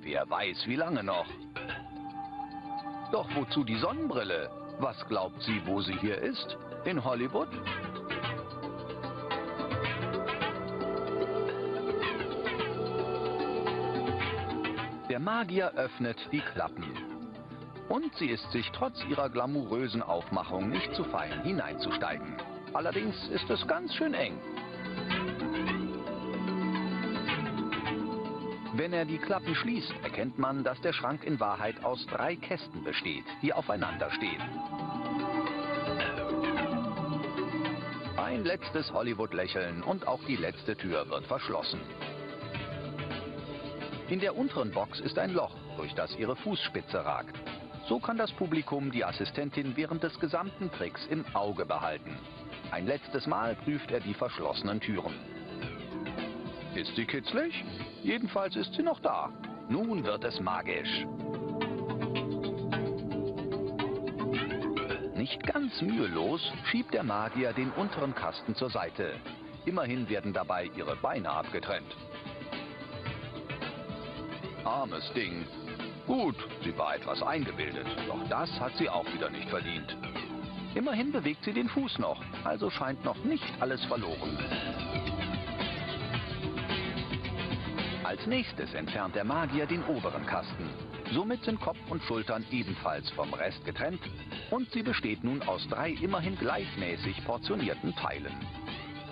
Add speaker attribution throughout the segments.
Speaker 1: Wer weiß, wie lange noch. Doch wozu die Sonnenbrille? Was glaubt sie, wo sie hier ist? In Hollywood? Der Magier öffnet die Klappen. Und sie ist sich trotz ihrer glamourösen Aufmachung nicht zu fein, hineinzusteigen. Allerdings ist es ganz schön eng. Wenn er die Klappen schließt, erkennt man, dass der Schrank in Wahrheit aus drei Kästen besteht, die aufeinander stehen. Ein letztes Hollywood-Lächeln und auch die letzte Tür wird verschlossen. In der unteren Box ist ein Loch, durch das ihre Fußspitze ragt. So kann das Publikum die Assistentin während des gesamten Tricks im Auge behalten. Ein letztes Mal prüft er die verschlossenen Türen. Ist sie kitzlig? Jedenfalls ist sie noch da. Nun wird es magisch. Nicht ganz mühelos schiebt der Magier den unteren Kasten zur Seite. Immerhin werden dabei ihre Beine abgetrennt. Armes Ding. Gut, sie war etwas eingebildet, doch das hat sie auch wieder nicht verdient. Immerhin bewegt sie den Fuß noch, also scheint noch nicht alles verloren. Als nächstes entfernt der Magier den oberen Kasten. Somit sind Kopf und Schultern ebenfalls vom Rest getrennt und sie besteht nun aus drei immerhin gleichmäßig portionierten Teilen.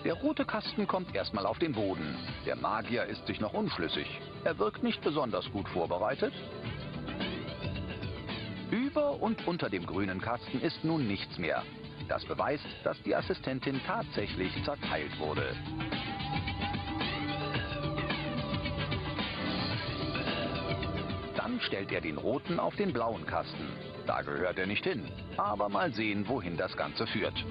Speaker 1: Der rote Kasten kommt erstmal auf den Boden. Der Magier ist sich noch unschlüssig. Er wirkt nicht besonders gut vorbereitet. Über und unter dem grünen Kasten ist nun nichts mehr. Das beweist, dass die Assistentin tatsächlich zerteilt wurde. Stellt er den roten auf den blauen Kasten. Da gehört er nicht hin. Aber mal sehen, wohin das Ganze führt.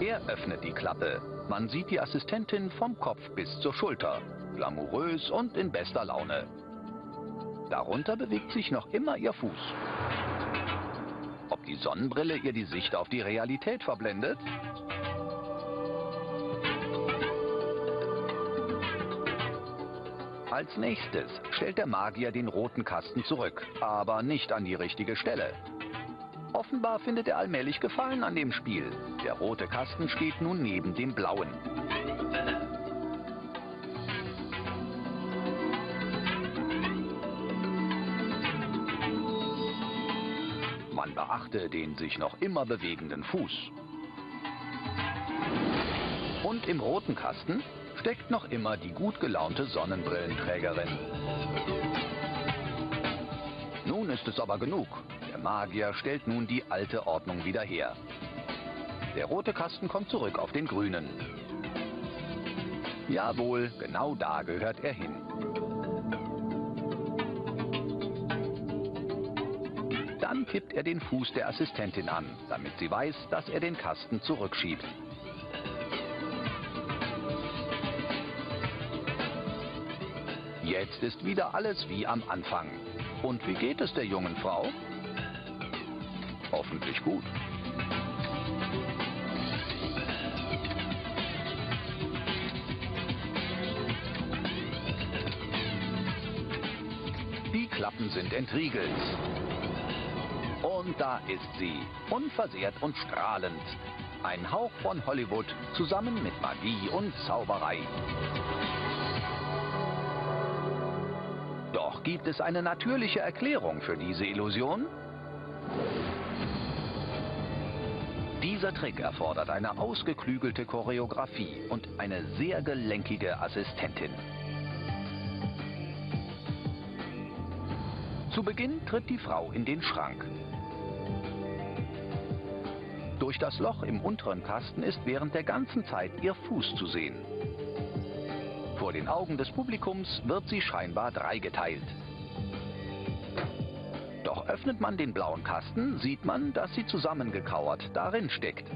Speaker 1: Er öffnet die Klappe. Man sieht die Assistentin vom Kopf bis zur Schulter. Glamourös und in bester Laune. Darunter bewegt sich noch immer ihr Fuß. Die Sonnenbrille ihr die Sicht auf die Realität verblendet? Als nächstes stellt der Magier den roten Kasten zurück, aber nicht an die richtige Stelle. Offenbar findet er allmählich Gefallen an dem Spiel. Der rote Kasten steht nun neben dem blauen. Man beachte den sich noch immer bewegenden Fuß. Und im roten Kasten steckt noch immer die gut gelaunte Sonnenbrillenträgerin. Nun ist es aber genug. Der Magier stellt nun die alte Ordnung wieder her. Der rote Kasten kommt zurück auf den grünen. Jawohl, genau da gehört er hin. Dann tippt er den Fuß der Assistentin an, damit sie weiß, dass er den Kasten zurückschiebt. Jetzt ist wieder alles wie am Anfang. Und wie geht es der jungen Frau? Hoffentlich gut. Die Klappen sind entriegelt. Und da ist sie, unversehrt und strahlend. Ein Hauch von Hollywood zusammen mit Magie und Zauberei. Doch gibt es eine natürliche Erklärung für diese Illusion? Dieser Trick erfordert eine ausgeklügelte Choreografie und eine sehr gelenkige Assistentin. Zu Beginn tritt die Frau in den Schrank. Durch das Loch im unteren Kasten ist während der ganzen Zeit ihr Fuß zu sehen. Vor den Augen des Publikums wird sie scheinbar dreigeteilt. Doch öffnet man den blauen Kasten, sieht man, dass sie zusammengekauert darin steckt.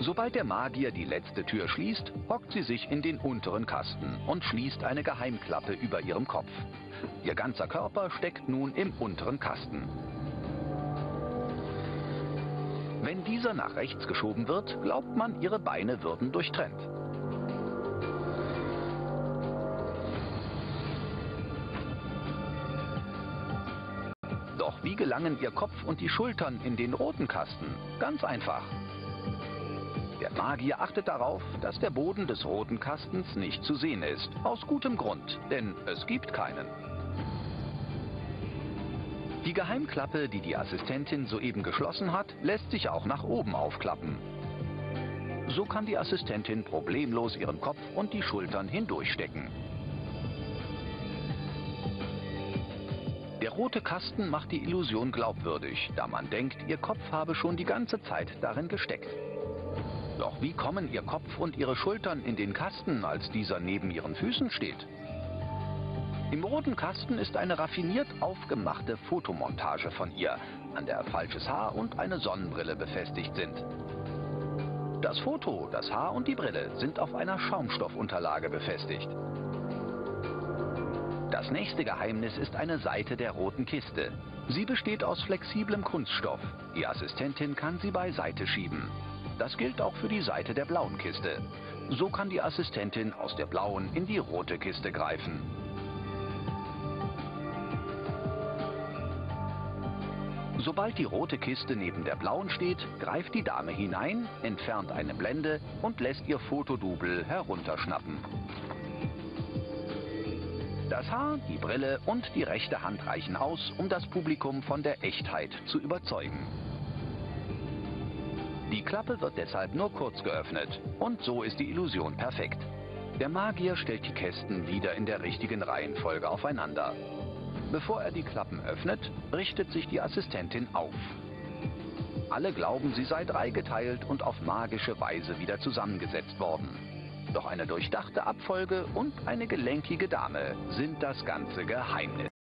Speaker 1: Sobald der Magier die letzte Tür schließt, hockt sie sich in den unteren Kasten und schließt eine Geheimklappe über ihrem Kopf. Ihr ganzer Körper steckt nun im unteren Kasten. Wenn dieser nach rechts geschoben wird, glaubt man, ihre Beine würden durchtrennt. Doch wie gelangen ihr Kopf und die Schultern in den roten Kasten? Ganz einfach. Der Magier achtet darauf, dass der Boden des roten Kastens nicht zu sehen ist. Aus gutem Grund, denn es gibt keinen. Die Geheimklappe, die die Assistentin soeben geschlossen hat, lässt sich auch nach oben aufklappen. So kann die Assistentin problemlos ihren Kopf und die Schultern hindurchstecken. Der rote Kasten macht die Illusion glaubwürdig, da man denkt, ihr Kopf habe schon die ganze Zeit darin gesteckt. Doch wie kommen ihr Kopf und ihre Schultern in den Kasten, als dieser neben ihren Füßen steht? Im roten Kasten ist eine raffiniert aufgemachte Fotomontage von ihr, an der falsches Haar und eine Sonnenbrille befestigt sind. Das Foto, das Haar und die Brille sind auf einer Schaumstoffunterlage befestigt. Das nächste Geheimnis ist eine Seite der roten Kiste. Sie besteht aus flexiblem Kunststoff. Die Assistentin kann sie beiseite schieben. Das gilt auch für die Seite der blauen Kiste. So kann die Assistentin aus der blauen in die rote Kiste greifen. Sobald die rote Kiste neben der blauen steht, greift die Dame hinein, entfernt eine Blende und lässt ihr Fotodouble herunterschnappen. Das Haar, die Brille und die rechte Hand reichen aus, um das Publikum von der Echtheit zu überzeugen. Die Klappe wird deshalb nur kurz geöffnet und so ist die Illusion perfekt. Der Magier stellt die Kästen wieder in der richtigen Reihenfolge aufeinander. Bevor er die Klappen öffnet, richtet sich die Assistentin auf. Alle glauben, sie sei dreigeteilt und auf magische Weise wieder zusammengesetzt worden. Doch eine durchdachte Abfolge und eine gelenkige Dame sind das ganze Geheimnis.